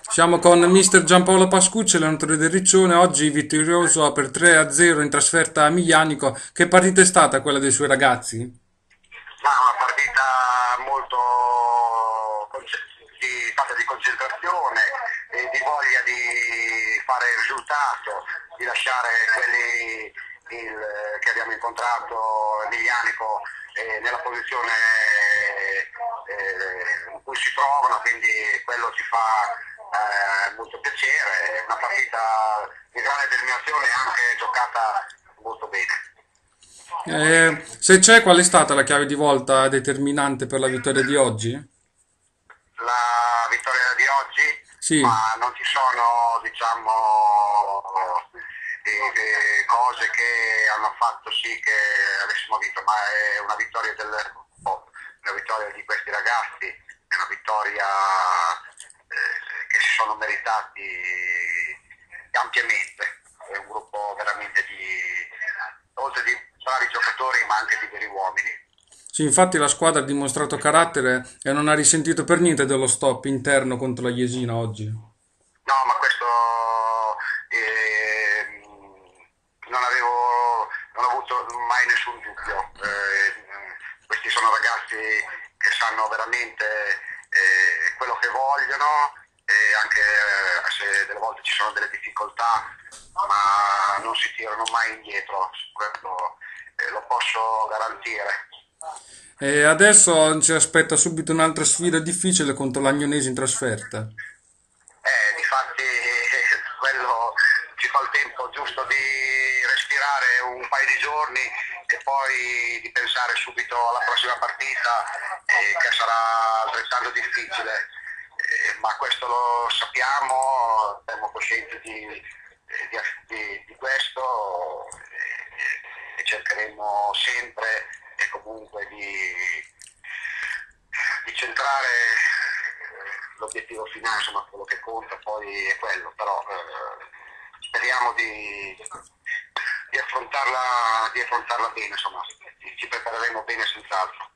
Siamo con mister Giampaolo Pascucci, allenatore del Riccione, oggi vittorioso per 3-0 in trasferta a Miglianico. Che partita è stata quella dei suoi ragazzi? Ma una partita molto di, fatta di concentrazione e di voglia di fare il risultato, di lasciare quelli il- che abbiamo incontrato Emilianico eh, nella posizione eh, in cui si trovano, quindi quello ci fa eh, molto piacere, è una partita di grande determinazione anche giocata molto bene. Eh, se c'è, qual è stata la chiave di volta determinante per la vittoria di oggi? la vittoria di oggi, Sì. ma non ci sono diciamo eh, eh, cose che hanno fatto sì che avessimo vinto, ma è una vittoria del gruppo, una vittoria di questi ragazzi, è una vittoria sono meritati ampiamente. È un gruppo veramente di oltre di bravi giocatori ma anche di veri uomini. Sì, infatti la squadra ha dimostrato carattere e non ha risentito per niente dello stop interno contro la Jesina oggi. No, ma questo ehm, non avevo non ho avuto mai nessun dubbio. Eh, questi sono ragazzi che sanno veramente eh, quello che vogliono anche eh, se delle volte ci sono delle difficoltà, ma non si tirano mai indietro, quello eh, lo posso garantire. E adesso ci aspetta subito un'altra sfida difficile contro l'Agnonese in trasferta. Eh, difatti quello ci fa il tempo giusto di respirare un paio di giorni e poi di pensare subito alla prossima partita eh, che sarà altrettanto difficile. Ma questo lo sappiamo, siamo coscienti di, di- di- di questo e cercheremo sempre e comunque di, centrare eh, l'obiettivo finale, insomma quello che conta poi è quello, però eh, speriamo di, affrontarla, affrontarla bene, insomma ci prepareremo bene senz'altro.